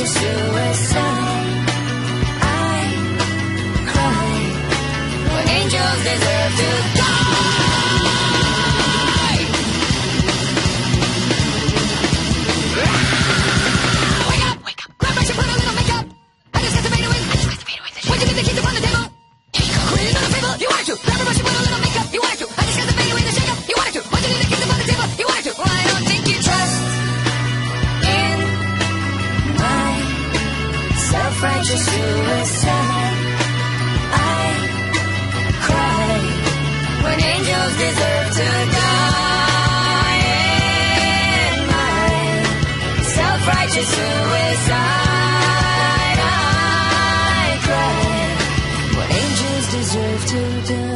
to suicide. such a suicide. I cry when angels deserve to die. My self-righteous suicide. I cry when angels deserve to die.